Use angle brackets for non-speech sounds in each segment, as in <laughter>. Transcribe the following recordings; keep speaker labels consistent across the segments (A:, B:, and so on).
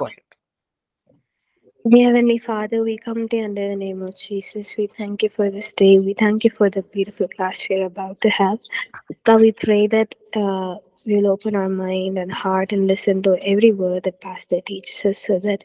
A: go ahead.
B: Dear Heavenly Father, we come to you under the name of Jesus. We thank you for this day. We thank you for the beautiful class we're about to have. God, we pray that uh, we'll open our mind and heart and listen to every word that Pastor teaches us so that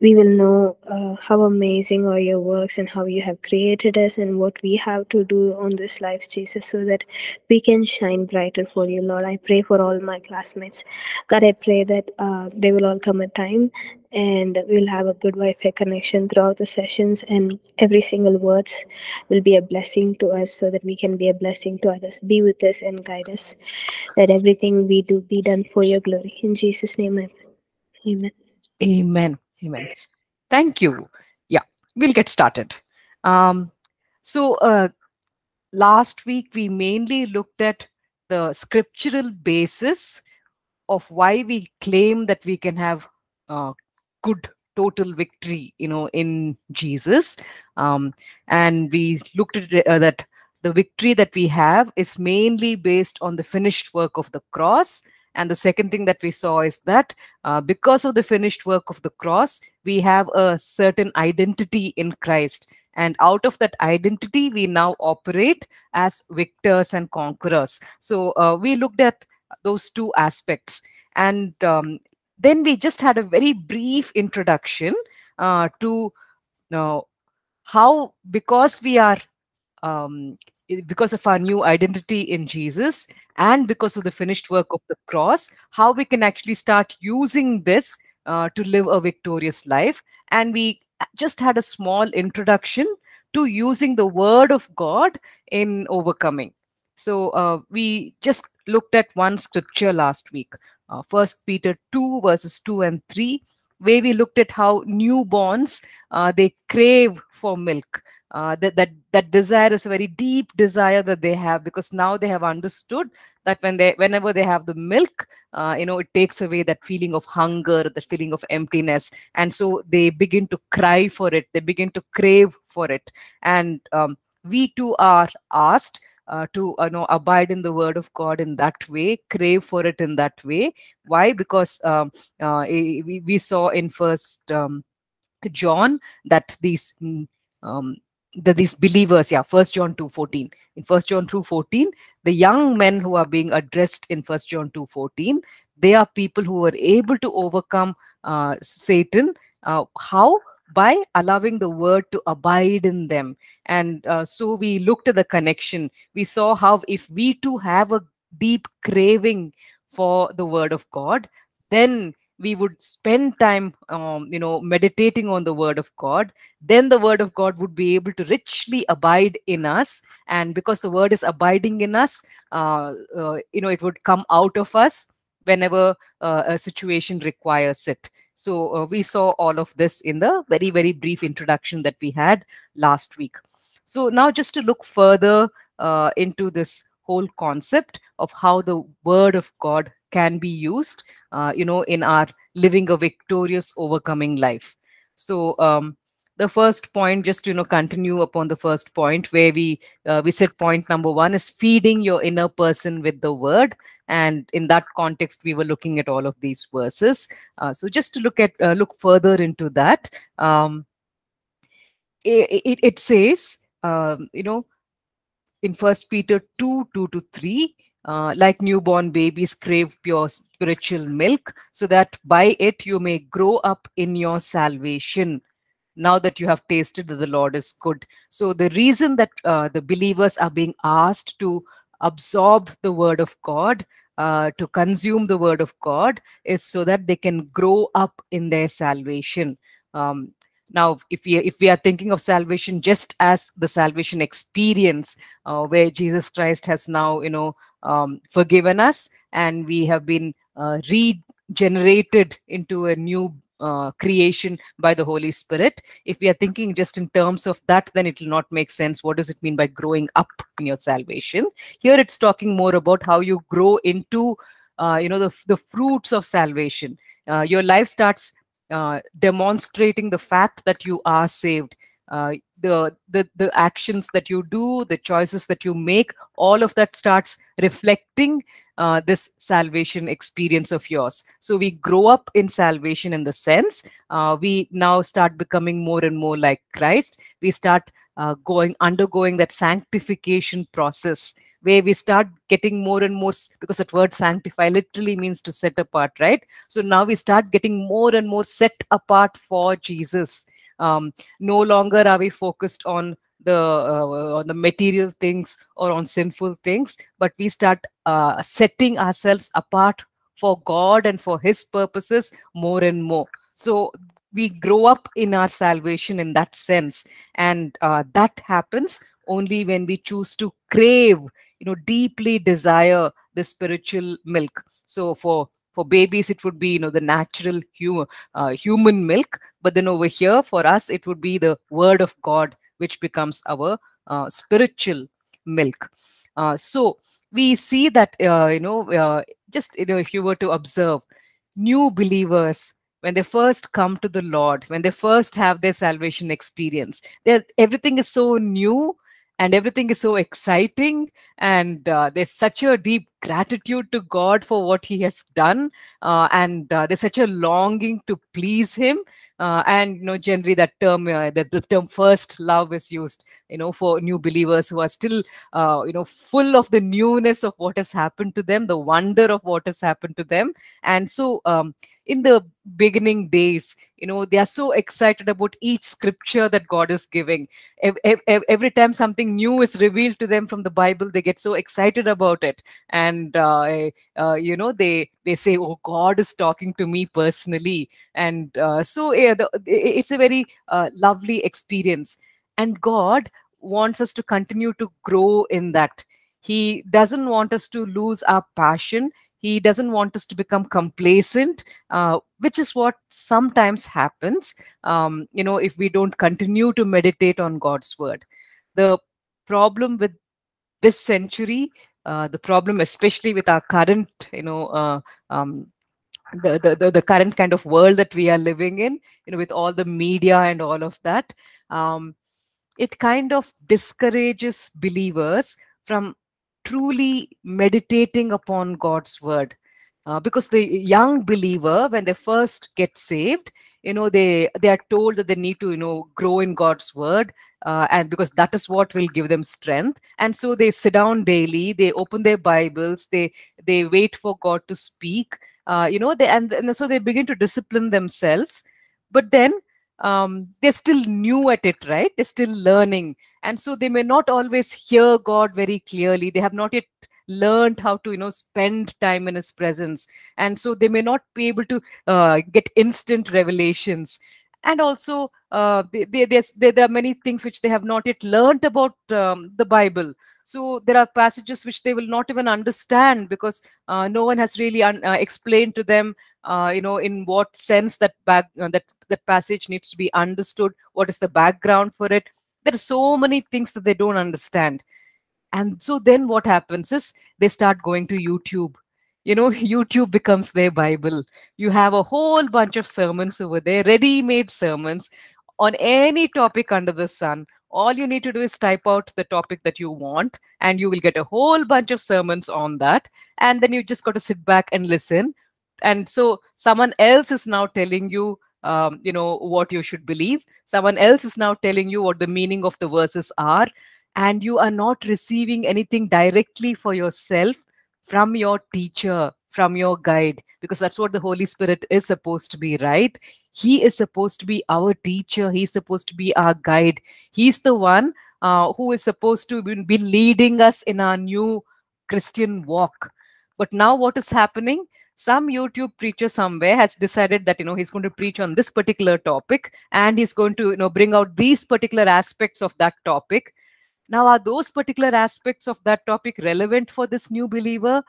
B: we will know uh, how amazing are your works and how you have created us and what we have to do on this life, Jesus, so that we can shine brighter for you, Lord. I pray for all my classmates. God, I pray that uh, they will all come a time and we'll have a good Wi-Fi connection throughout the sessions and every single words will be a blessing to us so that we can be a blessing to others. Be with us and guide us. Let everything we do be done for your glory. In Jesus' name. Amen.
A: Amen. Amen. Thank you. Yeah, we'll get started. Um, so uh, last week we mainly looked at the scriptural basis of why we claim that we can have uh, good total victory, you know, in Jesus, um, and we looked at it, uh, that the victory that we have is mainly based on the finished work of the cross and the second thing that we saw is that uh, because of the finished work of the cross, we have a certain identity in Christ. And out of that identity, we now operate as victors and conquerors. So uh, we looked at those two aspects. And um, then we just had a very brief introduction uh, to uh, how, because we are um, because of our new identity in Jesus and because of the finished work of the cross, how we can actually start using this uh, to live a victorious life. And we just had a small introduction to using the word of God in overcoming. So uh, we just looked at one scripture last week, First Peter 2 verses 2 and 3, where we looked at how newborns, uh, they crave for milk. Uh, that that that desire is a very deep desire that they have because now they have understood that when they whenever they have the milk uh, you know it takes away that feeling of hunger that feeling of emptiness. And so they begin to cry for it. They begin to crave for it. And um, we too are asked uh, to you know abide in the word of god in that way crave for it in that way. Why? Because um, uh, we, we saw in first um, john that these mm, um, the, these believers yeah first john 2 14 in first john 2 14 the young men who are being addressed in first john 2 14 they are people who are able to overcome uh, satan. Uh, how by allowing the word to abide in them. And uh, so we looked at the connection. We saw how if we too have a deep craving for the word of god then we would spend time um, you know meditating on the word of god. Then the word of god would be able to richly abide in us. And because the word is abiding in us uh, uh, you know it would come out of us whenever uh, a situation requires it so uh, we saw all of this in the very very brief introduction that we had last week. So now just to look further uh, into this whole concept of how the word of god can be used uh, you know in our living a victorious overcoming life. So um, the first point just you know continue upon the first point where we uh, we said point number one is feeding your inner person with the word. And in that context we were looking at all of these verses. Uh, so just to look at uh, look further into that um, it, it, it says um, you know in first peter 2 2 to 3 uh, like newborn babies crave pure spiritual milk so that by it you may grow up in your salvation now that you have tasted that the lord is good. So the reason that uh, the believers are being asked to absorb the word of god uh, to consume the word of god is so that they can grow up in their salvation. Um, now if we if we are thinking of salvation just as the salvation experience uh, where jesus christ has now you know um, forgiven us and we have been uh, regenerated into a new uh, creation by the Holy Spirit. If we are thinking just in terms of that, then it will not make sense. What does it mean by growing up in your salvation? Here it's talking more about how you grow into, uh, you know, the, the fruits of salvation. Uh, your life starts uh, demonstrating the fact that you are saved. Uh, the, the the actions that you do the choices that you make all of that starts reflecting uh, this salvation experience of yours. So we grow up in salvation in the sense uh, we now start becoming more and more like christ. We start uh, going undergoing that sanctification process where we start getting more and more because that word sanctify literally means to set apart right? So now we start getting more and more set apart for jesus um, no longer are we focused on the uh, on the material things or on sinful things but we start uh, setting ourselves apart for god and for his purposes more and more. So we grow up in our salvation in that sense. And uh, that happens only when we choose to crave you know deeply desire the spiritual milk. So for for babies it would be you know the natural human uh, human milk. But then over here for us it would be the word of god which becomes our uh, spiritual milk. Uh, so we see that uh, you know uh, just you know if you were to observe new believers when they first come to the lord when they first have their salvation experience everything is so new and everything is so exciting. And uh, there's such a deep gratitude to god for what he has done uh, and uh, there's such a longing to please him uh, and you know generally that term uh, that the term first love is used you know for new believers who are still uh, you know full of the newness of what has happened to them the wonder of what has happened to them. And so um, in the beginning days you know they are so excited about each scripture that god is giving. Every, time something new is revealed to them from the bible they get so excited about it. And uh, uh, you know they they say oh god is talking to me personally. And uh, so the, it's a very uh, lovely experience. And god wants us to continue to grow in that. He doesn't want us to lose our passion. He doesn't want us to become complacent uh, which is what sometimes happens um, you know if we don't continue to meditate on god's word. The problem with this century uh, the problem especially with our current you know uh, um, the, the, the the current kind of world that we are living in you know with all the media and all of that um, it kind of discourages believers from truly meditating upon God's word. Uh, because the young believer, when they first get saved, you know, they they are told that they need to, you know, grow in God's word, uh, and because that is what will give them strength. And so they sit down daily, they open their Bibles, they they wait for God to speak, uh, you know, they and, and so they begin to discipline themselves. But then um, they're still new at it, right? They're still learning. And so they may not always hear God very clearly. They have not yet learned how to, you know, spend time in His presence. And so they may not be able to uh, get instant revelations. And also, uh, they, they, there, there are many things which they have not yet learned about um, the Bible. So there are passages which they will not even understand because uh, no one has really uh, explained to them, uh, you know, in what sense that back uh, that that passage needs to be understood. What is the background for it? There are so many things that they don't understand, and so then what happens is they start going to YouTube you know <laughs> youtube becomes their bible. You have a whole bunch of sermons over there ready made sermons on any topic under the sun. All you need to do is type out the topic that you want and you will get a whole bunch of sermons on that. And then you just got to sit back and listen. And so someone else is now telling you um, you know what you should believe. Someone else is now telling you what the meaning of the verses are. And you are not receiving anything directly for yourself from your teacher from your guide because that's what the holy spirit is supposed to be right? He is supposed to be our teacher. He's supposed to be our guide. He's the one uh, who is supposed to be leading us in our new christian walk. But now what is happening? Some youtube preacher somewhere has decided that you know he's going to preach on this particular topic and he's going to you know bring out these particular aspects of that topic now are those particular aspects of that topic relevant for this new believer?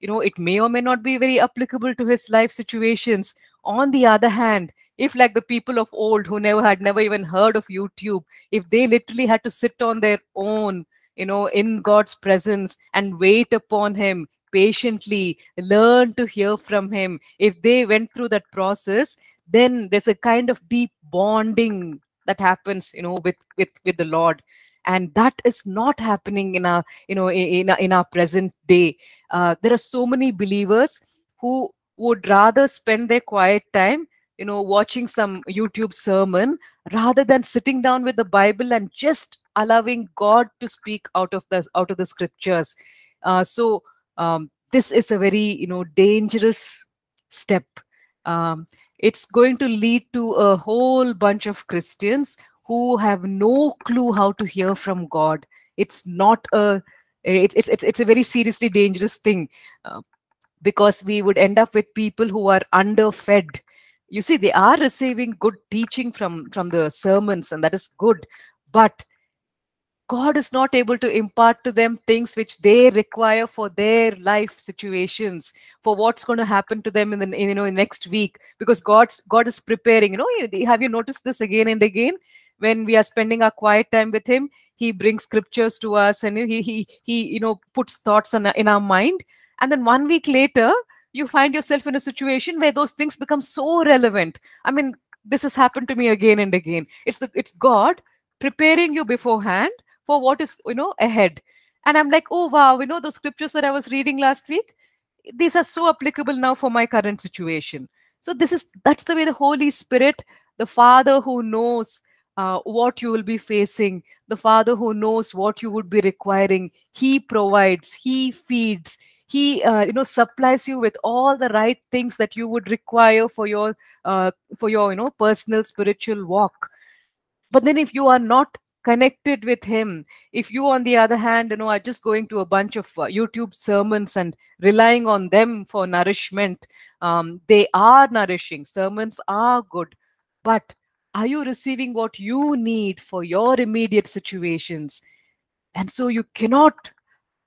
A: You know it may or may not be very applicable to his life situations. On the other hand if like the people of old who never had never even heard of youtube if they literally had to sit on their own you know in god's presence and wait upon him patiently learn to hear from him if they went through that process then there's a kind of deep bonding that happens you know with with with the lord and that is not happening in our you know in, in, our present day. Uh, there are so many believers who would rather spend their quiet time you know watching some youtube sermon rather than sitting down with the bible and just allowing god to speak out of the out of the scriptures. Uh, so um, this is a very you know dangerous step. Um, it's going to lead to a whole bunch of christians who have no clue how to hear from god. It's not a it's it's it's a very seriously dangerous thing uh, because we would end up with people who are underfed. You see they are receiving good teaching from from the sermons and that is good but god is not able to impart to them things which they require for their life situations for what's going to happen to them in the in, you know next week because god's god is preparing. You know have you noticed this again and again when we are spending our quiet time with him he brings scriptures to us and he he he you know puts thoughts in, in our mind. And then one week later you find yourself in a situation where those things become so relevant. I mean this has happened to me again and again. It's the it's god preparing you beforehand for what is you know ahead. And i'm like oh wow you know those scriptures that i was reading last week these are so applicable now for my current situation. So this is that's the way the holy spirit the father who knows uh, what you will be facing. The father who knows what you would be requiring he provides he feeds he uh, you know supplies you with all the right things that you would require for your uh, for your you know personal spiritual walk. But then if you are not connected with him if you on the other hand you know are just going to a bunch of uh, youtube sermons and relying on them for nourishment um, they are nourishing. Sermons are good. But are you receiving what you need for your immediate situations? And so you cannot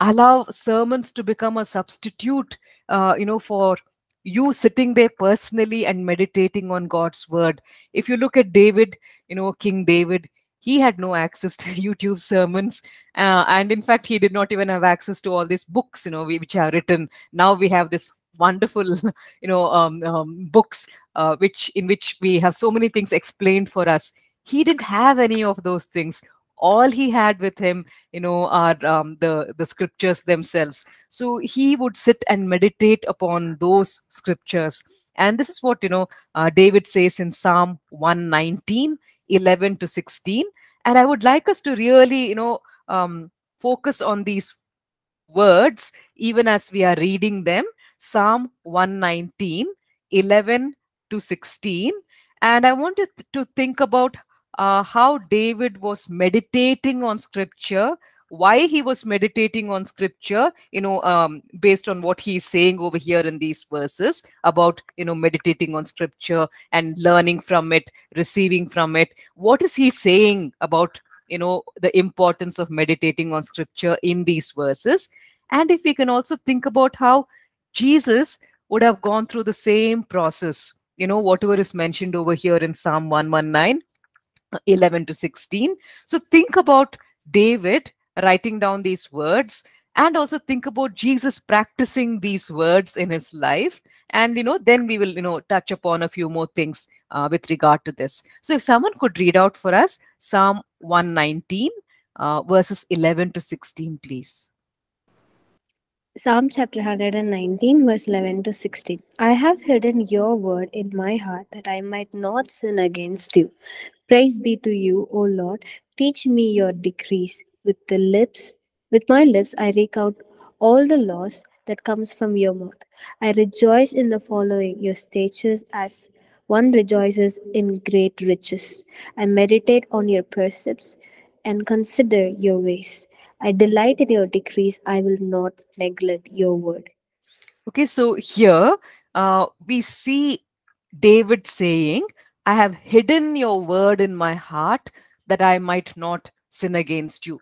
A: allow sermons to become a substitute uh, you know for you sitting there personally and meditating on god's word. If you look at david you know king david he had no access to <laughs> youtube sermons uh, and in fact he did not even have access to all these books you know which are written. Now we have this wonderful <laughs> you know um, um, books uh, which in which we have so many things explained for us. He didn't have any of those things. All he had with him you know are um, the the scriptures themselves. So he would sit and meditate upon those scriptures. And this is what you know uh, david says in psalm 119 11 to 16 and i would like us to really you know um, focus on these words even as we are reading them psalm 119 11 to 16 and i want you to think about uh, how David was meditating on scripture, why he was meditating on scripture, you know, um, based on what he's saying over here in these verses about, you know, meditating on scripture and learning from it, receiving from it. What is he saying about, you know, the importance of meditating on scripture in these verses? And if we can also think about how Jesus would have gone through the same process, you know, whatever is mentioned over here in Psalm 119 11 to 16. So think about David writing down these words and also think about Jesus practicing these words in his life. And, you know, then we will, you know, touch upon a few more things uh, with regard to this. So if someone could read out for us Psalm 119, uh, verses 11 to 16, please.
B: Psalm chapter 119, verse 11 to 16. I have hidden your word in my heart that I might not sin against you. Praise be to you, O Lord. Teach me your decrees. With the lips, with my lips, I recount all the laws that comes from your mouth. I rejoice in the following your statutes as one rejoices in great riches. I meditate on your precepts and consider your ways. I delight in your decrees. I will not neglect your word.
A: Okay, so here uh, we see David saying, I have hidden your word in my heart that I might not sin against you.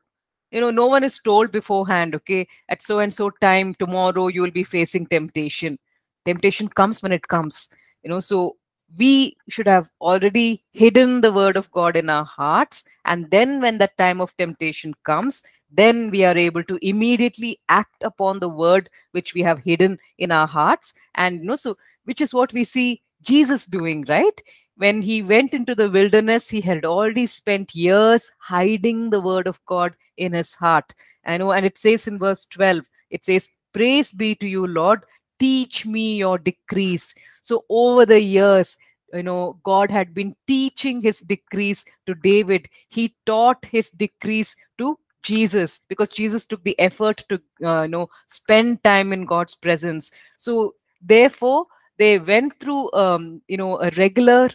A: You know, no one is told beforehand, okay, at so and so time tomorrow you will be facing temptation. Temptation comes when it comes. You know, so we should have already hidden the word of God in our hearts. And then when that time of temptation comes, then we are able to immediately act upon the word which we have hidden in our hearts. And you know, so which is what we see Jesus doing, right? when he went into the wilderness, he had already spent years hiding the word of God in his heart. Know, and it says in verse 12, it says, Praise be to you, Lord, teach me your decrees. So over the years, you know, God had been teaching his decrees to David. He taught his decrees to Jesus because Jesus took the effort to, uh, you know, spend time in God's presence. So therefore, they went through, um, you know, a regular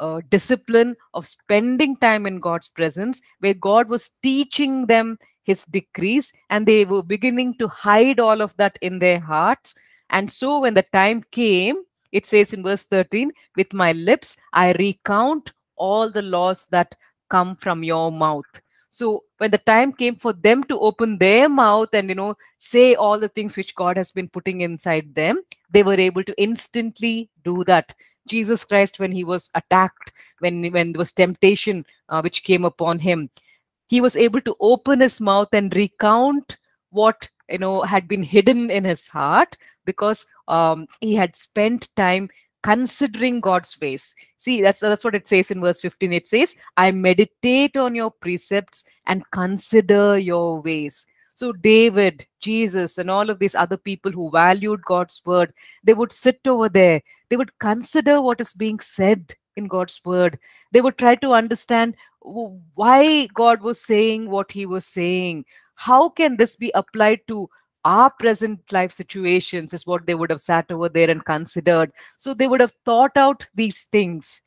A: uh, discipline of spending time in God's presence, where God was teaching them his decrees, and they were beginning to hide all of that in their hearts. And so, when the time came, it says in verse 13, With my lips I recount all the laws that come from your mouth. So, when the time came for them to open their mouth and, you know, say all the things which God has been putting inside them, they were able to instantly do that. Jesus Christ, when he was attacked, when, when there was temptation uh, which came upon him, he was able to open his mouth and recount what you know had been hidden in his heart because um, he had spent time considering God's ways. See, that's that's what it says in verse 15. It says, I meditate on your precepts and consider your ways. So David, Jesus, and all of these other people who valued God's word, they would sit over there. They would consider what is being said in God's word. They would try to understand why God was saying what he was saying. How can this be applied to our present life situations is what they would have sat over there and considered. So they would have thought out these things.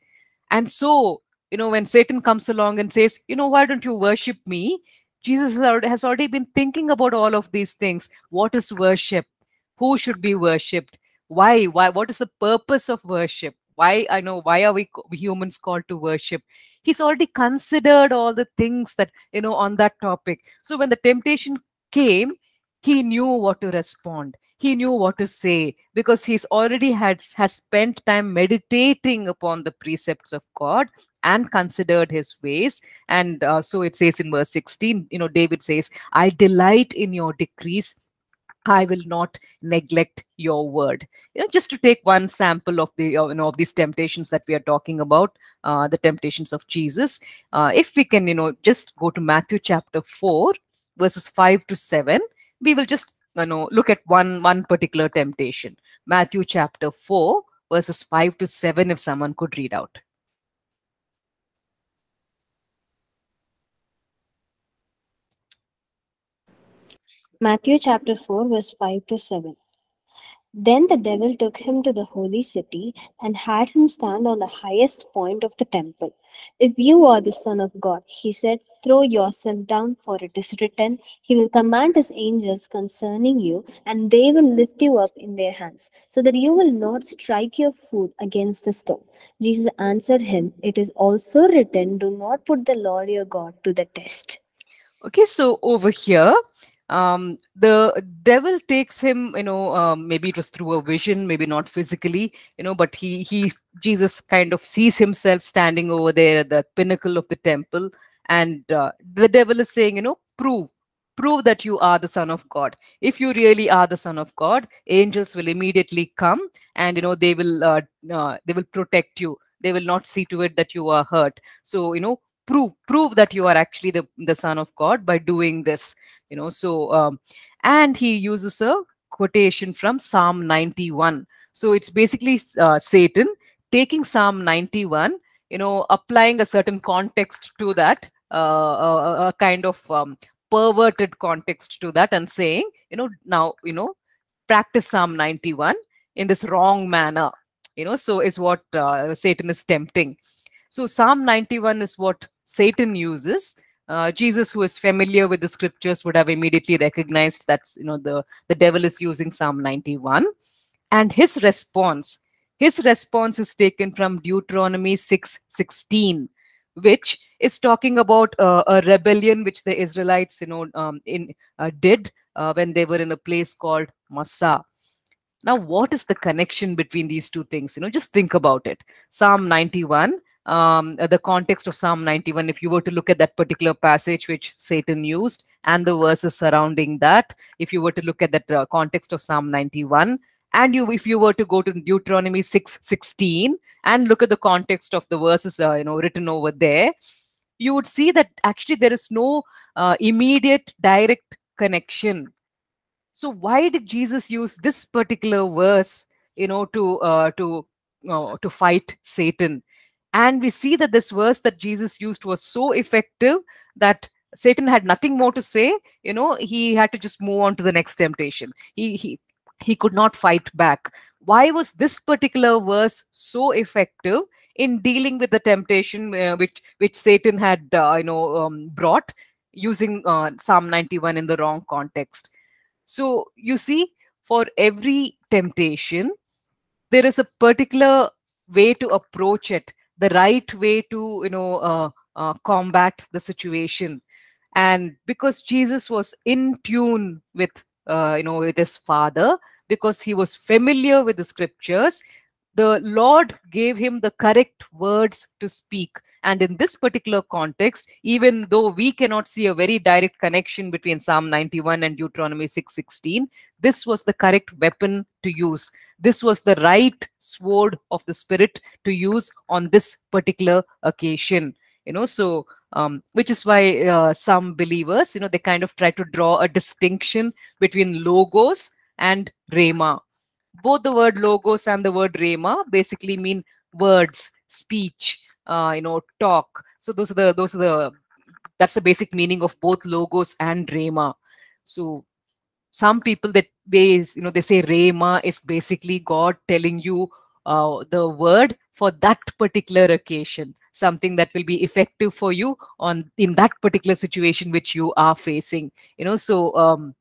A: And so, you know, when Satan comes along and says, you know, why don't you worship me? Jesus has already been thinking about all of these things. What is worship? Who should be worshipped? Why? Why? What is the purpose of worship? Why? I know. Why are we humans called to worship? He's already considered all the things that you know on that topic. So when the temptation came, he knew what to respond he knew what to say because he's already had has spent time meditating upon the precepts of god and considered his ways and uh, so it says in verse 16 you know david says i delight in your decrees I will not neglect your word. You know, just to take one sample of the you know of these temptations that we are talking about, uh, the temptations of Jesus. Uh, if we can, you know, just go to Matthew chapter four, verses five to seven we will just you know look at one one particular temptation. Matthew chapter 4 verses 5 to 7 if someone could read out.
B: Matthew chapter 4 verse 5 to 7 then the devil took him to the holy city and had him stand on the highest point of the temple. If you are the Son of God, he said, throw yourself down, for it is written, He will command His angels concerning you, and they will lift you up in their hands, so that you will not strike your foot against a stone. Jesus answered him, It is also written, Do not put the Lord your God to the test.
A: Okay, so over here, um, the devil takes him you know um, maybe it was through a vision maybe not physically you know but he he jesus kind of sees himself standing over there at the pinnacle of the temple. And uh, the devil is saying you know prove prove that you are the son of god. If you really are the son of god angels will immediately come and you know they will uh, uh, they will protect you. They will not see to it that you are hurt. So you know prove prove that you are actually the, the son of god by doing this you know. So um, and he uses a quotation from psalm 91 so it's basically uh, satan taking psalm 91 you know applying a certain context to that uh, a, a, kind of um, perverted context to that and saying you know now you know practice psalm 91 in this wrong manner you know so is what uh, satan is tempting. So psalm 91 is what satan uses uh, Jesus, who is familiar with the scriptures, would have immediately recognized that you know the the devil is using Psalm 91, and his response, his response is taken from Deuteronomy 6 16, which is talking about uh, a rebellion which the Israelites, you know, um, in uh, did uh, when they were in a place called Massah. Now, what is the connection between these two things? You know, just think about it. Psalm 91 um, the context of Psalm 91, if you were to look at that particular passage which Satan used and the verses surrounding that, if you were to look at that uh, context of Psalm 91 and you if you were to go to deuteronomy 6 16 and look at the context of the verses uh, you know written over there you would see that actually there is no uh, immediate direct connection. So why did jesus use this particular verse you know to uh, to uh, to fight satan and we see that this verse that jesus used was so effective that satan had nothing more to say. You know he had to just move on to the next temptation. He he he could not fight back. Why was this particular verse so effective in dealing with the temptation uh, which which satan had uh, you know um, brought using uh, psalm 91 in the wrong context? So you see for every temptation there is a particular way to approach it the right way to you know uh, uh, combat the situation. And because jesus was in tune with uh, you know with his father because he was familiar with the scriptures the lord gave him the correct words to speak. And in this particular context even though we cannot see a very direct connection between psalm 91 and deuteronomy 6:16 this was the correct weapon to use. This was the right sword of the spirit to use on this particular occasion. You know so um, which is why uh, some believers you know they kind of try to draw a distinction between logos and rhema both the word logos and the word rhema basically mean words speech uh, you know talk. So those are the those are the that's the basic meaning of both logos and rhema. So some people that they you know they say rhema is basically god telling you uh, the word for that particular occasion something that will be effective for you on in that particular situation which you are facing you know. So um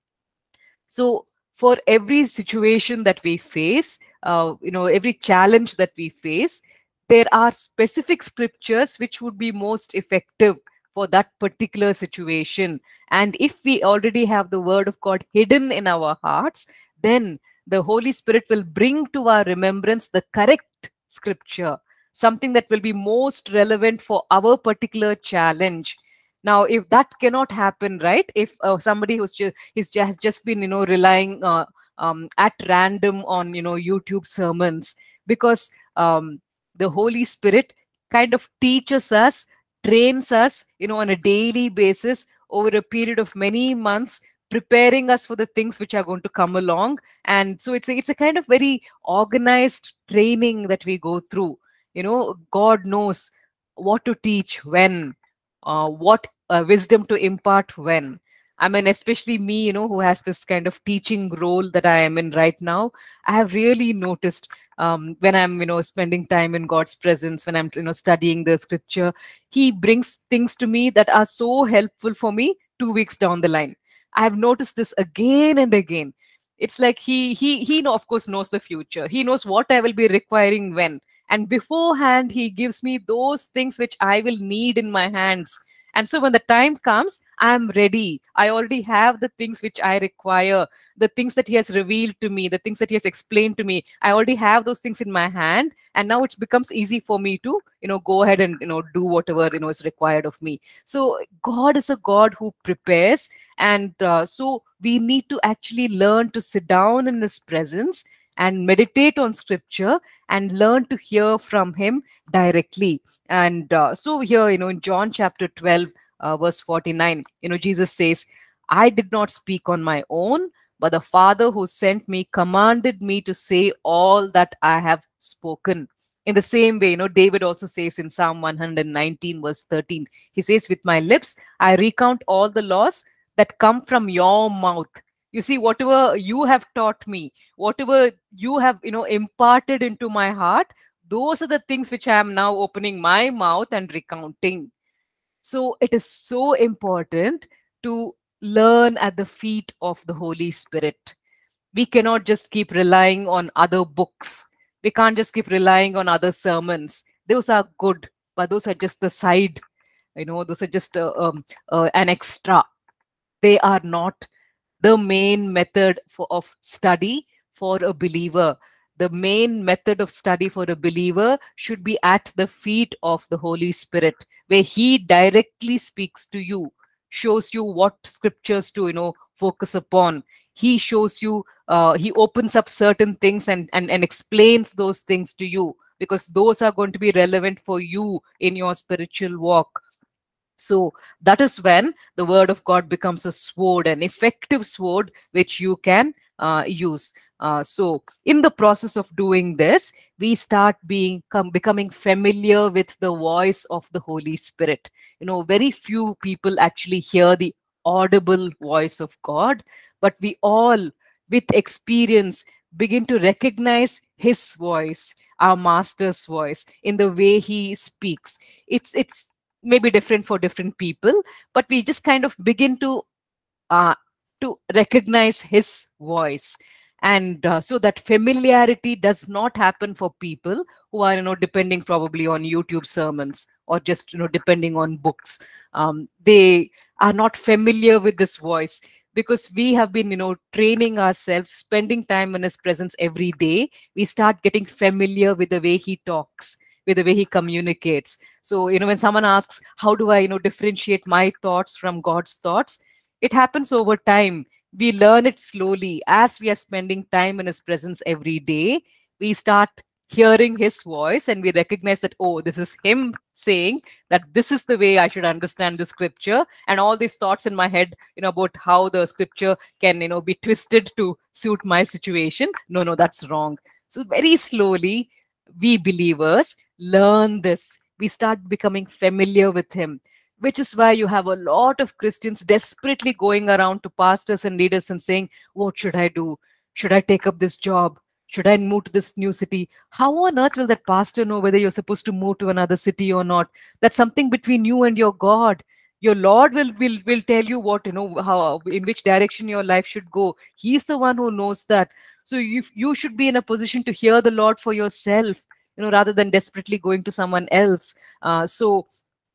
A: so for every situation that we face uh, you know every challenge that we face there are specific scriptures which would be most effective for that particular situation. And if we already have the word of god hidden in our hearts then the holy spirit will bring to our remembrance the correct scripture something that will be most relevant for our particular challenge now if that cannot happen right if uh, somebody who's just is just has just been you know relying uh, um, at random on you know youtube sermons because um, the holy spirit kind of teaches us trains us you know on a daily basis over a period of many months preparing us for the things which are going to come along. And so it's a, it's a kind of very organized training that we go through. You know god knows what to teach when uh, what uh, wisdom to impart when. I mean especially me you know who has this kind of teaching role that i am in right now i have really noticed um, when i'm you know spending time in god's presence when i'm you know studying the scripture he brings things to me that are so helpful for me two weeks down the line. I have noticed this again and again. It's like he he he of course knows the future. He knows what i will be requiring when and beforehand he gives me those things which i will need in my hands. And so when the time comes i am ready. I already have the things which i require the things that he has revealed to me the things that he has explained to me. I already have those things in my hand and now it becomes easy for me to you know go ahead and you know do whatever you know is required of me. So god is a god who prepares and uh, so we need to actually learn to sit down in his presence and meditate on scripture and learn to hear from him directly. And uh, so here you know in john chapter 12 uh, verse 49 you know jesus says i did not speak on my own but the father who sent me commanded me to say all that i have spoken. In the same way you know david also says in psalm 119 verse 13 he says with my lips i recount all the laws that come from your mouth you see whatever you have taught me whatever you have you know imparted into my heart those are the things which i am now opening my mouth and recounting. So it is so important to learn at the feet of the holy spirit. We cannot just keep relying on other books. We can't just keep relying on other sermons. Those are good but those are just the side you know those are just uh, um, uh, an extra. They are not the main method for, of study for a believer. The main method of study for a believer should be at the feet of the holy spirit where he directly speaks to you shows you what scriptures to you know focus upon. He shows you uh, he opens up certain things and, and and explains those things to you because those are going to be relevant for you in your spiritual walk so that is when the word of god becomes a sword an effective sword which you can uh, use. Uh, so in the process of doing this we start being becoming familiar with the voice of the holy spirit. You know very few people actually hear the audible voice of god but we all with experience begin to recognize his voice our master's voice in the way he speaks. It's it's maybe different for different people but we just kind of begin to uh, to recognize his voice. And uh, so that familiarity does not happen for people who are you know depending probably on youtube sermons or just you know depending on books. Um, they are not familiar with this voice because we have been you know training ourselves spending time in his presence every day. We start getting familiar with the way he talks with the way he communicates. So you know when someone asks how do i you know differentiate my thoughts from god's thoughts? It happens over time. We learn it slowly. As we are spending time in his presence every day we start hearing his voice and we recognize that oh this is him saying that this is the way i should understand the scripture. And all these thoughts in my head you know about how the scripture can you know be twisted to suit my situation. No no that's wrong. So very slowly we believers learn this we start becoming familiar with him which is why you have a lot of christians desperately going around to pastors and leaders and saying what should i do should i take up this job should I move to this new city? How on earth will that pastor know whether you're supposed to move to another city or not? That's something between you and your God. Your Lord will will will tell you what you know how in which direction your life should go. He's the one who knows that. So you you should be in a position to hear the Lord for yourself, you know, rather than desperately going to someone else. Uh, so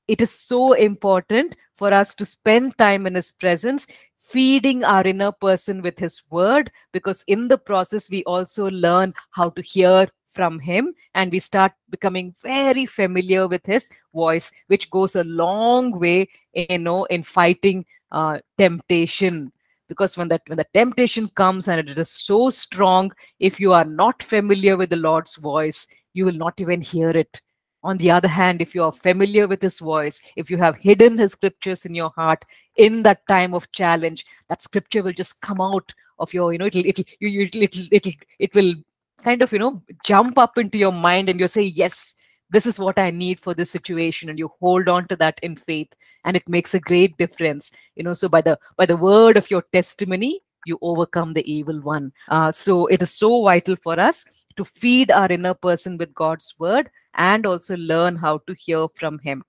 A: it is so important for us to spend time in His presence feeding our inner person with his word because in the process we also learn how to hear from him and we start becoming very familiar with his voice which goes a long way you know in fighting uh, temptation because when that when the temptation comes and it is so strong if you are not familiar with the lord's voice you will not even hear it. On the other hand, if you are familiar with his voice, if you have hidden his scriptures in your heart in that time of challenge, that scripture will just come out of your, you know, it'll, it'll, you, it'll, it'll, it'll, it will kind of, you know, jump up into your mind and you'll say, yes, this is what I need for this situation. And you hold on to that in faith and it makes a great difference. You know, so by the, by the word of your testimony, you overcome the evil one. Uh, so it is so vital for us to feed our inner person with God's word and also learn how to hear from him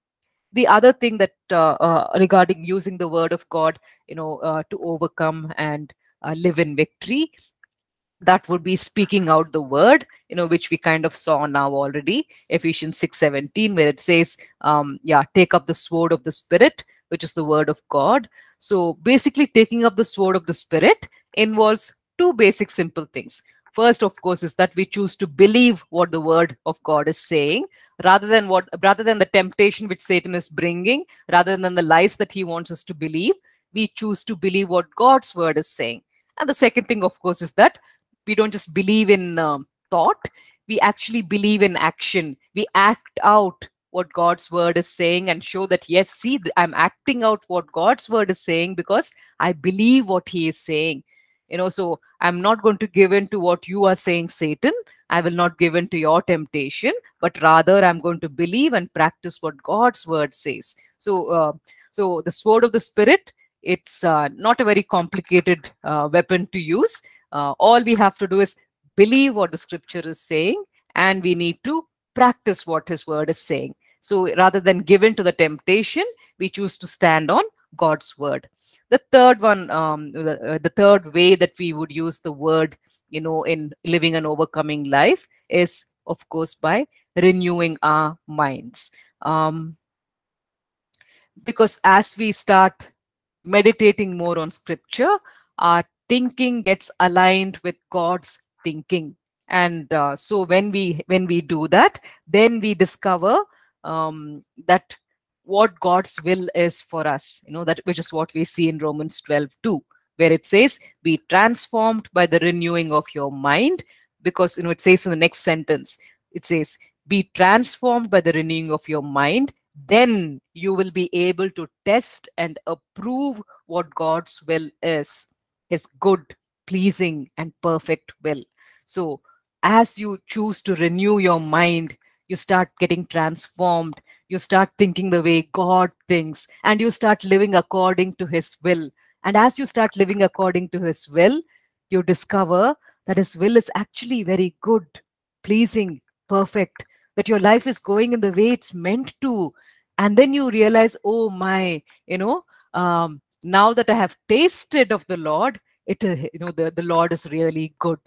A: the other thing that uh, uh, regarding using the word of god you know uh, to overcome and uh, live in victory that would be speaking out the word you know which we kind of saw now already. Ephesians 6 17 where it says um yeah take up the sword of the spirit which is the word of god. So basically taking up the sword of the spirit involves two basic simple things. First of course is that we choose to believe what the word of god is saying rather than what rather than the temptation which satan is bringing rather than the lies that he wants us to believe we choose to believe what god's word is saying. And the second thing of course is that we don't just believe in um, thought we actually believe in action. We act out what god's word is saying and show that yes see i'm acting out what god's word is saying because i believe what he is saying. You know so i'm not going to give in to what you are saying satan. I will not give in to your temptation but rather i'm going to believe and practice what god's word says. So uh, so the sword of the spirit it's uh, not a very complicated uh, weapon to use uh, all we have to do is believe what the scripture is saying and we need to practice what his word is saying so rather than give in to the temptation we choose to stand on God's word. The third one, um, the, uh, the third way that we would use the word, you know, in living an overcoming life is, of course, by renewing our minds. Um, because as we start meditating more on scripture, our thinking gets aligned with God's thinking. And uh, so when we when we do that, then we discover um, that what God's will is for us. You know, that which is what we see in Romans 12 too, where it says, Be transformed by the renewing of your mind. Because you know, it says in the next sentence, it says, Be transformed by the renewing of your mind. Then you will be able to test and approve what God's will is, his good, pleasing, and perfect will. So, as you choose to renew your mind, you start getting transformed you start thinking the way God thinks, and you start living according to His will. And as you start living according to His will, you discover that His will is actually very good, pleasing, perfect, that your life is going in the way it's meant to. And then you realize, oh my, you know, um, now that I have tasted of the Lord, it, uh, you know, the, the Lord is really good.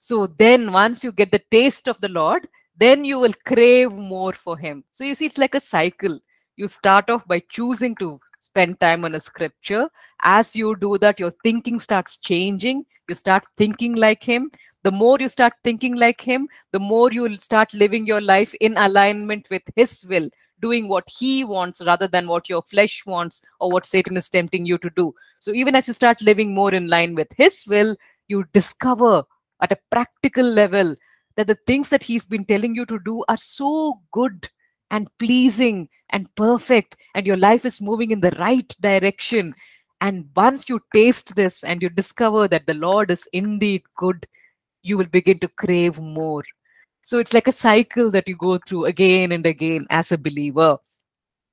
A: So then once you get the taste of the Lord, then you will crave more for him. So you see it's like a cycle. You start off by choosing to spend time on a scripture. As you do that your thinking starts changing. You start thinking like him. The more you start thinking like him the more you will start living your life in alignment with his will doing what he wants rather than what your flesh wants or what satan is tempting you to do. So even as you start living more in line with his will you discover at a practical level that the things that he's been telling you to do are so good and pleasing and perfect and your life is moving in the right direction. And once you taste this and you discover that the lord is indeed good you will begin to crave more so it's like a cycle that you go through again and again as a believer.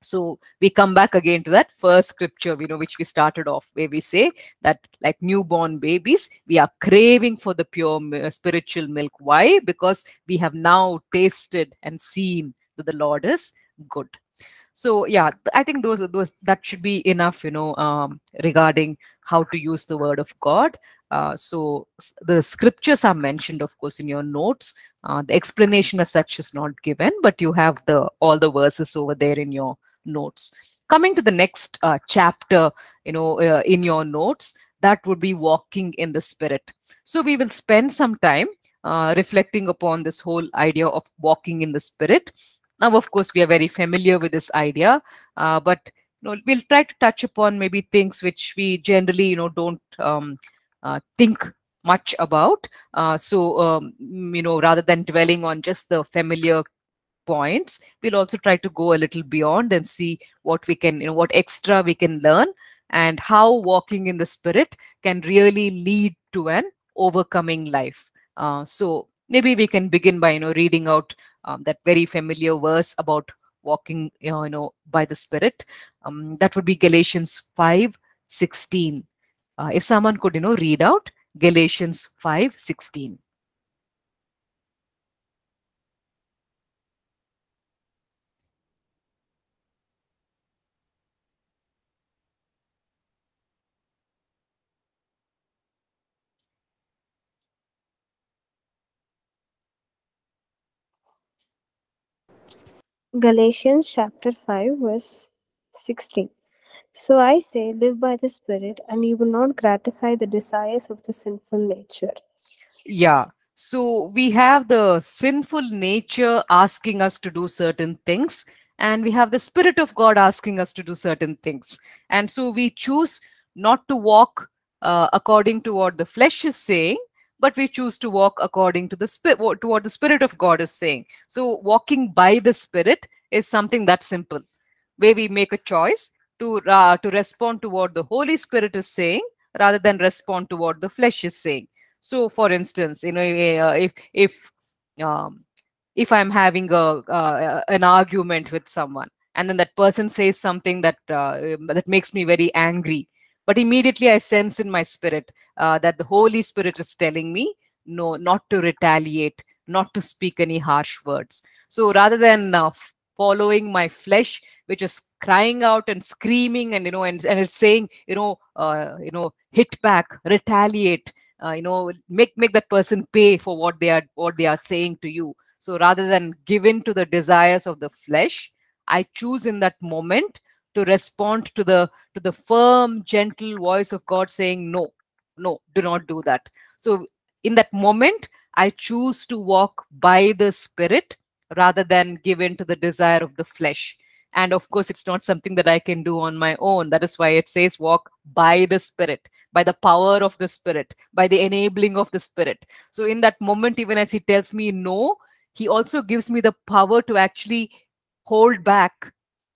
A: So we come back again to that first scripture you know which we started off where we say that like newborn babies we are craving for the pure uh, spiritual milk. Why? Because we have now tasted and seen that the lord is good. So yeah i think those those that should be enough you know um, regarding how to use the word of god uh, so the scriptures are mentioned of course in your notes. Uh, the explanation as such is not given but you have the all the verses over there in your notes. Coming to the next uh, chapter you know uh, in your notes that would be walking in the spirit. So we will spend some time uh, reflecting upon this whole idea of walking in the spirit. Now of course we are very familiar with this idea uh, but you know we'll try to touch upon maybe things which we generally you know don't um, think much about. Uh, so um, you know rather than dwelling on just the familiar points we'll also try to go a little beyond and see what we can you know what extra we can learn and how walking in the spirit can really lead to an overcoming life. Uh, so maybe we can begin by you know reading out um, that very familiar verse about walking you know, you know by the spirit. Um, that would be galatians 5 16 uh, if someone could you know read out galatians 5 16
B: Galatians chapter 5, verse 16. So I say, live by the Spirit, and you will not gratify the desires of the sinful nature.
A: yeah. So we have the sinful nature asking us to do certain things and we have the spirit of god asking us to do certain things. And so we choose not to walk uh, according to what the flesh is saying but we choose to walk according to the spirit to what the spirit of god is saying. So walking by the spirit is something that simple where we make a choice to uh, to respond to what the holy spirit is saying rather than respond to what the flesh is saying. So for instance you know uh, if if um, if i'm having a uh, an argument with someone and then that person says something that uh, that makes me very angry but immediately i sense in my spirit uh, that the holy spirit is telling me no not to retaliate not to speak any harsh words. So rather than uh, following my flesh which is crying out and screaming and you know and, and it's saying you know uh, you know hit back retaliate uh, you know make make that person pay for what they are what they are saying to you. So rather than give in to the desires of the flesh i choose in that moment to respond to the to the firm gentle voice of god saying no no do not do that. So in that moment i choose to walk by the spirit rather than give in to the desire of the flesh. And of course it's not something that i can do on my own. That is why it says walk by the spirit by the power of the spirit by the enabling of the spirit. So in that moment even as he tells me no he also gives me the power to actually hold back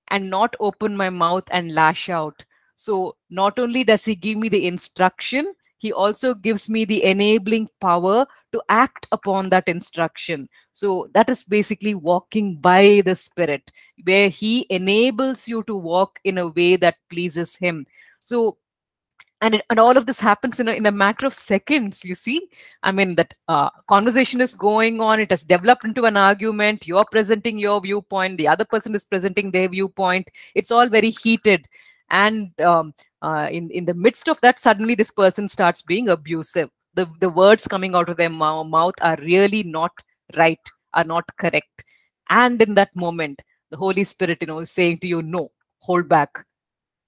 A: and not open my mouth and lash out. So not only does he give me the instruction he also gives me the enabling power to act upon that instruction. So that is basically walking by the spirit where he enables you to walk in a way that pleases him. So and it, and all of this happens in a, in a matter of seconds you see. I mean that uh, conversation is going on it has developed into an argument. You're presenting your viewpoint the other person is presenting their viewpoint. It's all very heated. And um, uh, in in the midst of that suddenly this person starts being abusive. The the words coming out of their mouth are really not right are not correct. And in that moment the holy spirit you know is saying to you no hold back.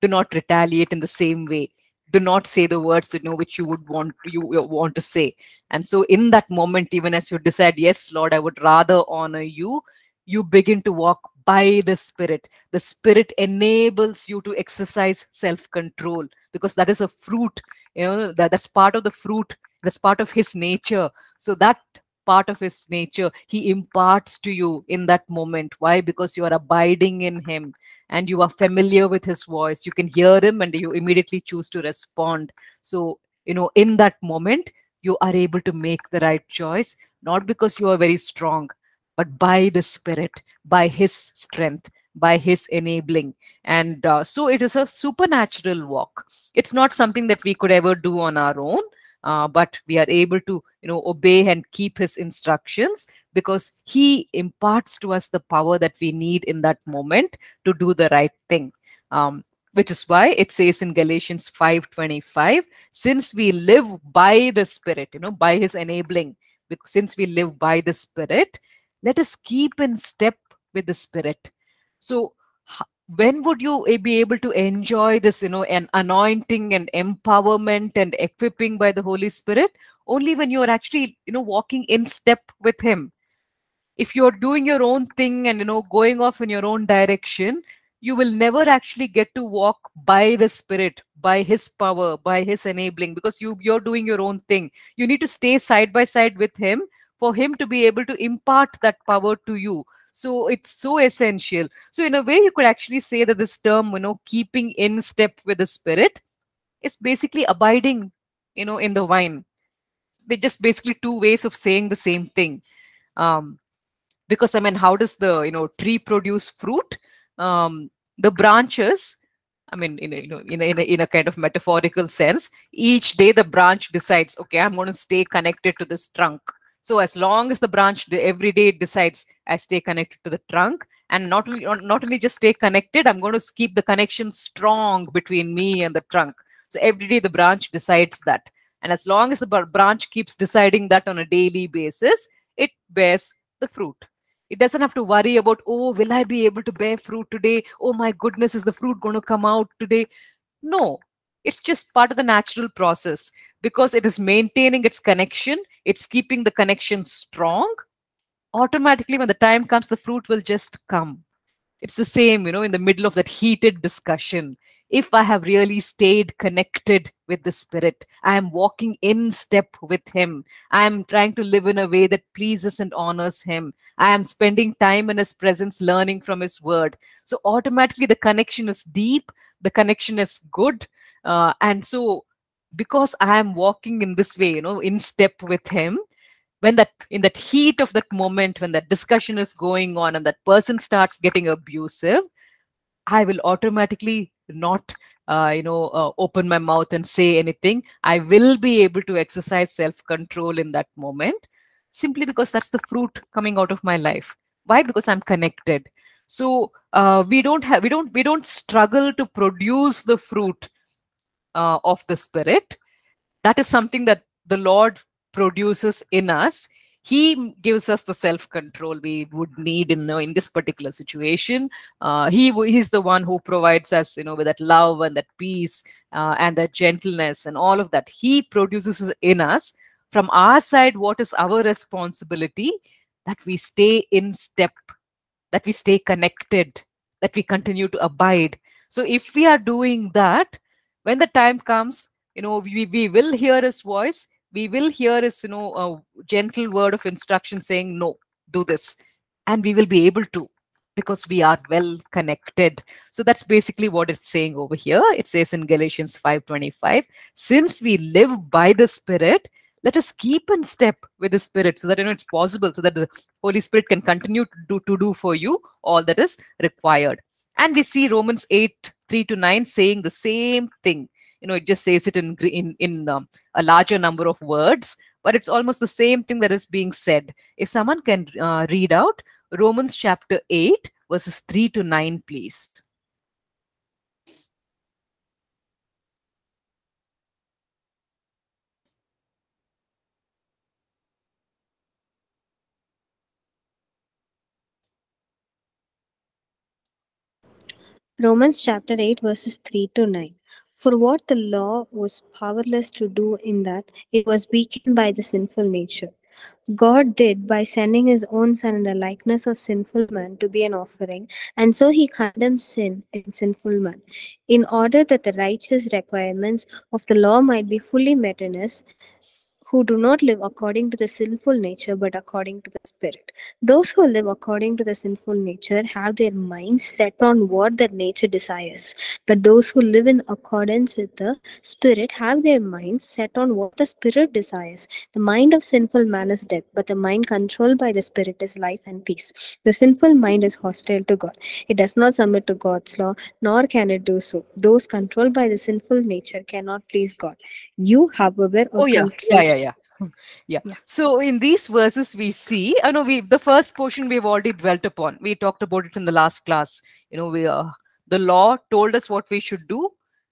A: Do not retaliate in the same way. Do not say the words that you know which you would want you want to say. And so in that moment even as you decide yes lord i would rather honor you you begin to walk by the spirit. The spirit enables you to exercise self control because that is a fruit you know that, that's part of the fruit. That's part of his nature. So that part of his nature he imparts to you in that moment. Why? Because you are abiding in him and you are familiar with his voice. You can hear him and you immediately choose to respond. So you know in that moment you are able to make the right choice not because you are very strong but by the spirit by his strength by his enabling. And uh, so it is a supernatural walk. It's not something that we could ever do on our own uh, but we are able to you know obey and keep his instructions because he imparts to us the power that we need in that moment to do the right thing. Um, which is why it says in galatians 5.25 since we live by the spirit you know by his enabling because since we live by the spirit let us keep in step with the spirit. So when would you be able to enjoy this you know an anointing and empowerment and equipping by the holy spirit? Only when you're actually you know walking in step with him. If you're doing your own thing and you know going off in your own direction you will never actually get to walk by the spirit by his power by his enabling because you you're doing your own thing. You need to stay side by side with him for him to be able to impart that power to you. So it's so essential. So in a way you could actually say that this term you know keeping in step with the spirit is basically abiding you know in the vine. They're just basically two ways of saying the same thing. Um because i mean how does the you know tree produce fruit? Um the branches I mean, in a, you know, in a, in a, in a kind of metaphorical sense, each day the branch decides, okay, I'm going to stay connected to this trunk so as long as the branch every day decides I stay connected to the trunk and not only not only just stay connected, I'm going to keep the connection strong between me and the trunk. So every day the branch decides that. And as long as the branch keeps deciding that on a daily basis, it bears the fruit. It doesn't have to worry about, oh, will I be able to bear fruit today? Oh my goodness, is the fruit going to come out today? No, it's just part of the natural process because it is maintaining its connection it's keeping the connection strong automatically when the time comes the fruit will just come. It's the same you know in the middle of that heated discussion. If i have really stayed connected with the spirit i am walking in step with him. I am trying to live in a way that pleases and honors him. I am spending time in his presence learning from his word. So automatically the connection is deep the connection is good uh, and so because i am walking in this way you know in step with him when that in that heat of that moment when that discussion is going on and that person starts getting abusive i will automatically not uh, you know uh, open my mouth and say anything. I will be able to exercise self control in that moment simply because that's the fruit coming out of my life. Why? Because i'm connected. So uh, we don't have we don't we don't struggle to produce the fruit uh, of the spirit. That is something that the lord produces in us. He gives us the self control we would need in in this particular situation. Uh, he he's the one who provides us you know with that love and that peace uh, and that gentleness and all of that. He produces in us. From our side what is our responsibility? That we stay in step that we stay connected that we continue to abide. So if we are doing that, when the time comes, you know, we, we will hear his voice, we will hear his, you know, a gentle word of instruction saying, no, do this. And we will be able to because we are well connected. So that's basically what it's saying over here. It says in Galatians 5:25, since we live by the Spirit, let us keep in step with the Spirit so that you know it's possible, so that the Holy Spirit can continue to do to do for you all that is required. And we see Romans 8, 3 to 9 saying the same thing. You know, it just says it in in, in um, a larger number of words, but it's almost the same thing that is being said. If someone can uh, read out Romans chapter 8, verses 3 to 9, please.
B: Romans chapter 8, verses 3 to 9. For what the law was powerless to do in that it was weakened by the sinful nature. God did by sending his own Son in the likeness of sinful man to be an offering, and so he condemned sin in sinful man, in order that the righteous requirements of the law might be fully met in us who do not live according to the sinful nature but according to the Spirit. Those who live according to the sinful nature have their minds set on what their nature desires, but those who live in accordance with the Spirit have their minds set on what the Spirit desires. The mind of sinful man is death, but the mind controlled by the Spirit is life and peace. The sinful mind is hostile to God. It does not submit to God's law, nor can it do so. Those controlled by the sinful nature cannot please God. You, however,
A: Oh yeah, yeah, yeah, yeah. <laughs> Yeah.
B: Yeah.
A: So in these verses, we see, I know we the first portion we've already dwelt upon. We talked about it in the last class. You know, we uh, the law told us what we should do,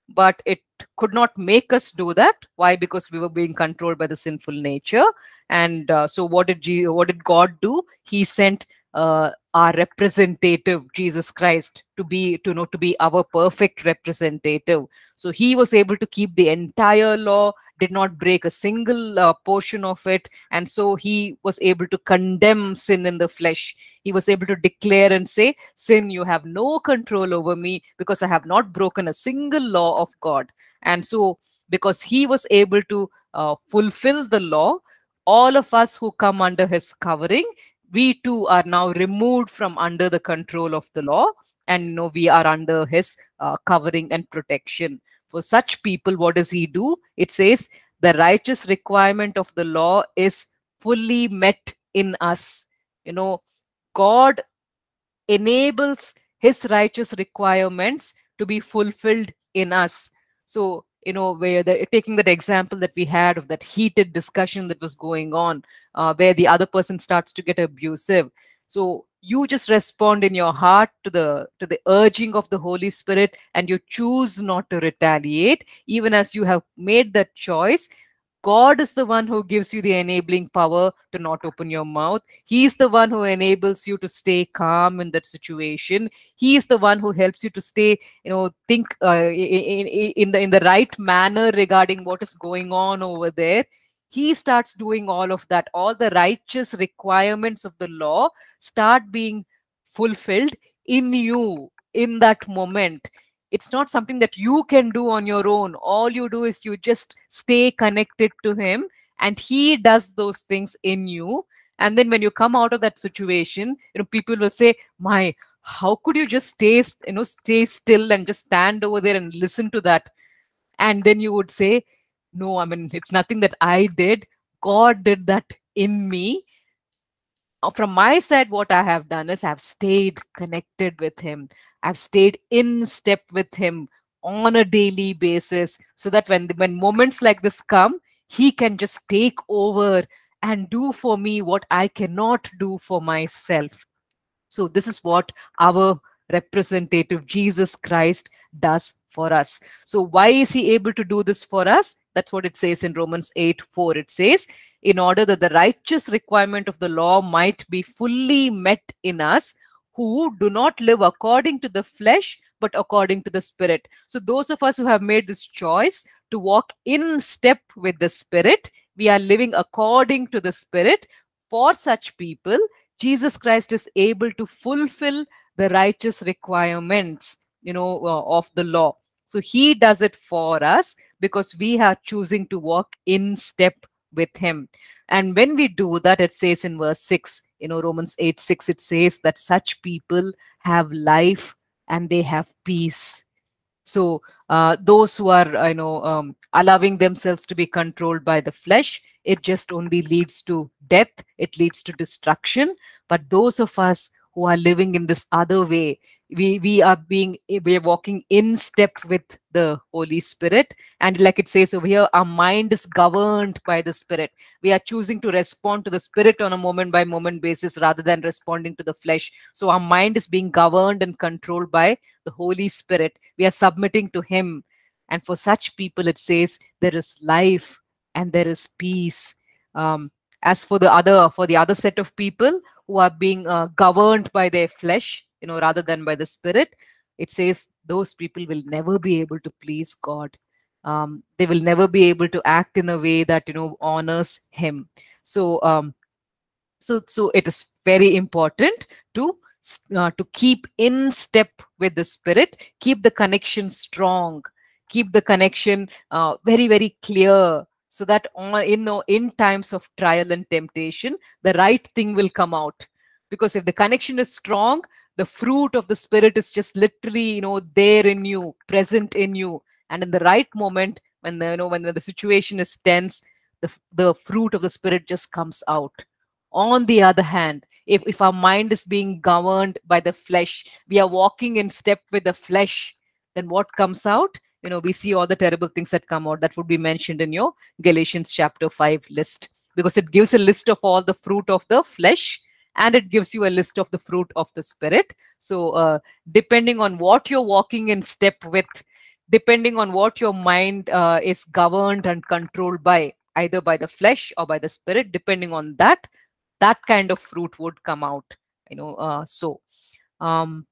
A: but it could not make us do that. Why? Because we were being controlled by the sinful nature. And uh, so, what did G- what did God do? He sent uh, our representative, Jesus Christ, to be to know to be our perfect representative. So he was able to keep the entire law did not break a single uh, portion of it. And so he was able to condemn sin in the flesh. He was able to declare and say sin you have no control over me because i have not broken a single law of god. And so because he was able to uh, fulfill the law all of us who come under his covering we too are now removed from under the control of the law. And you know we are under his uh, covering and protection for such people what does he do? It says the righteous requirement of the law is fully met in us. You know god enables his righteous requirements to be fulfilled in us. So you know where the taking that example that we had of that heated discussion that was going on uh, where the other person starts to get abusive. So you just respond in your heart to the to the urging of the holy spirit and you choose not to retaliate. Even as you have made that choice god is the one who gives you the enabling power to not open your mouth. He's the one who enables you to stay calm in that situation. He is the one who helps you to stay you know think uh, in, in the in the right manner regarding what is going on over there he starts doing all of that. All the righteous requirements of the law start being fulfilled in you in that moment. It's not something that you can do on your own. All you do is you just stay connected to him and he does those things in you. And then when you come out of that situation you know people will say my how could you just stay you know stay still and just stand over there and listen to that? And then you would say no i mean it's nothing that i did. God did that in me. Uh, from my side what i have done is i've stayed connected with him. I've stayed in step with him on a daily basis so that when when moments like this come he can just take over and do for me what i cannot do for myself. So this is what our representative jesus christ does for us. So why is he able to do this for us? That's what it says in romans 8 4 it says in order that the righteous requirement of the law might be fully met in us who do not live according to the flesh but according to the spirit. So those of us who have made this choice to walk in step with the spirit we are living according to the spirit. For such people jesus christ is able to fulfill the righteous requirements you know uh, of the law. So he does it for us because we are choosing to walk in step with him. And when we do that it says in verse 6 you know romans 8 6 it says that such people have life and they have peace. So uh, those who are you know um, allowing themselves to be controlled by the flesh it just only leads to death it leads to destruction. But those of us who are living in this other way we we are being we are walking in step with the holy spirit. And like it says over here our mind is governed by the spirit. We are choosing to respond to the spirit on a moment by moment basis rather than responding to the flesh. So our mind is being governed and controlled by the holy spirit. We are submitting to him. And for such people it says there is life and there is peace. Um, as for the other for the other set of people who are being uh, governed by their flesh you know rather than by the spirit it says those people will never be able to please god. Um, they will never be able to act in a way that you know honors him. So um, so so it is very important to uh, to keep in step with the spirit keep the connection strong keep the connection uh, very very clear so that on in in times of trial and temptation the right thing will come out. Because if the connection is strong the fruit of the spirit is just literally you know there in you present in you. And in the right moment when the you know when the situation is tense the, the fruit of the spirit just comes out. On the other hand if, if our mind is being governed by the flesh we are walking in step with the flesh then what comes out? You know we see all the terrible things that come out that would be mentioned in your galatians chapter 5 list because it gives a list of all the fruit of the flesh and it gives you a list of the fruit of the spirit. So uh, depending on what you're walking in step with depending on what your mind uh, is governed and controlled by either by the flesh or by the spirit depending on that that kind of fruit would come out you know uh, so um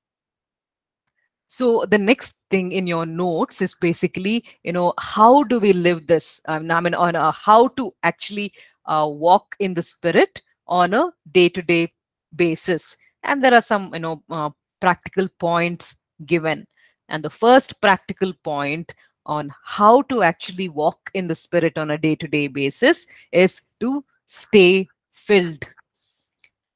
A: so the next thing in your notes is basically you know how do we live this? Um, i mean on how to actually uh, walk in the spirit on a day-to-day -day basis. And there are some you know uh, practical points given. And the first practical point on how to actually walk in the spirit on a day-to-day -day basis is to stay filled.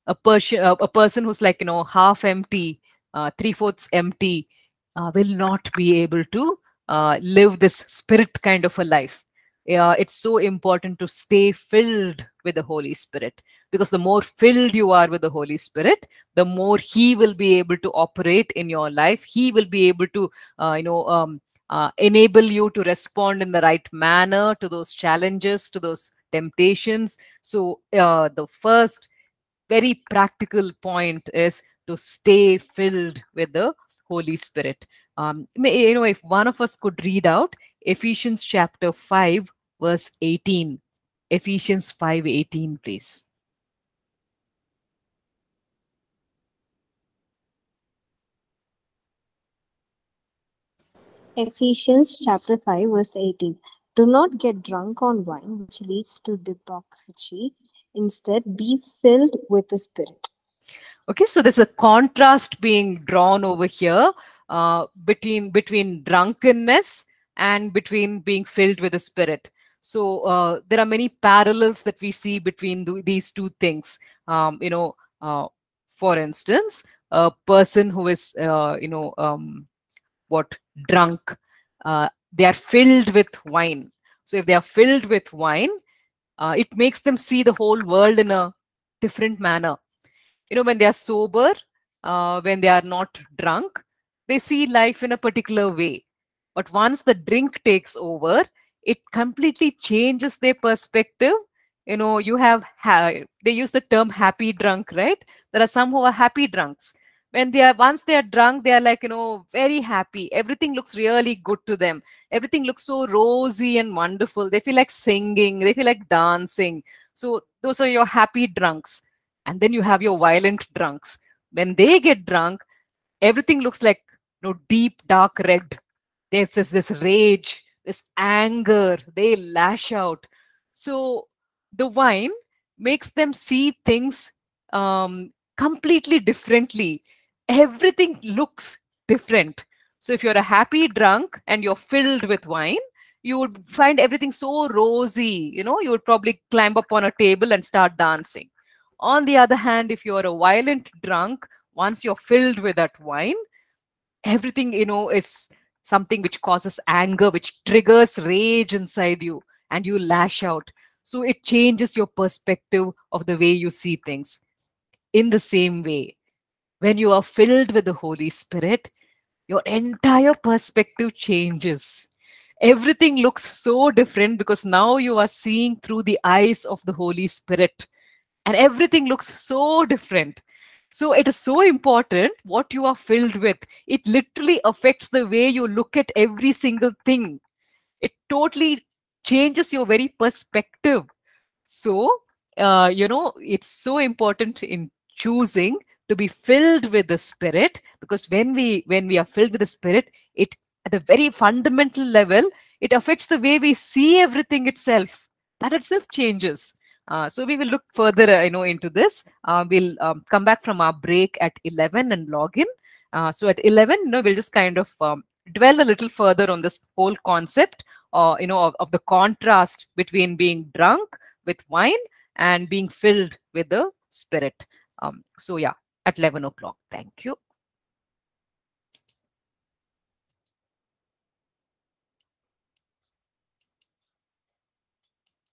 A: A person a person who's like you know half empty uh, three-fourths empty uh, will not be able to uh, live this spirit kind of a life. Uh, it's so important to stay filled with the Holy Spirit because the more filled you are with the Holy Spirit, the more He will be able to operate in your life. He will be able to, uh, you know, um, uh, enable you to respond in the right manner to those challenges, to those temptations. So uh, the first very practical point is to stay filled with the Holy Spirit. Um, you know, if one of us could read out Ephesians chapter 5, verse 18. Ephesians 5 18, please.
B: Ephesians chapter 5, verse 18. Do not get drunk on wine, which leads to debauchery. Instead, be filled with the Spirit.
A: Okay, so there's a contrast being drawn over here uh, between between drunkenness and between being filled with the Spirit. So uh, there are many parallels that we see between th these two things. Um, you know, uh, for instance, a person who is, uh, you know, um, what drunk, uh, they are filled with wine. So if they are filled with wine, uh, it makes them see the whole world in a different manner you know when they are sober uh, when they are not drunk they see life in a particular way but once the drink takes over it completely changes their perspective. You know you have ha- they use the term happy drunk right? There are some who are happy drunks. When they are once they are drunk they are like you know very happy. Everything looks really good to them. Everything looks so rosy and wonderful. They feel like singing. They feel like dancing. So those are your happy drunks. And then you have your violent drunks. When they get drunk everything looks like you know deep dark red. There's this, this rage this anger they lash out. So the wine makes them see things um, completely differently. Everything looks different. So if you're a happy drunk and you're filled with wine you would find everything so rosy you know you would probably climb up on a table and start dancing. On the other hand if you're a violent drunk once you're filled with that wine everything you know is something which causes anger which triggers rage inside you and you lash out. So it changes your perspective of the way you see things. In the same way when you are filled with the holy spirit your entire perspective changes. Everything looks so different because now you are seeing through the eyes of the holy spirit and everything looks so different so it is so important what you are filled with. It literally affects the way you look at every single thing. It totally changes your very perspective. So, uh, you know, it's so important in choosing to be filled with the spirit because when we when we are filled with the spirit it at a very fundamental level it affects the way we see everything itself that itself changes uh, so we will look further, uh, you know, into this. Uh, we'll um, come back from our break at 11 and log in. Uh, so at 11, you know, we'll just kind of um, dwell a little further on this whole concept, uh, you know, of, of the contrast between being drunk with wine and being filled with the spirit. Um, so yeah, at 11 o'clock. Thank you.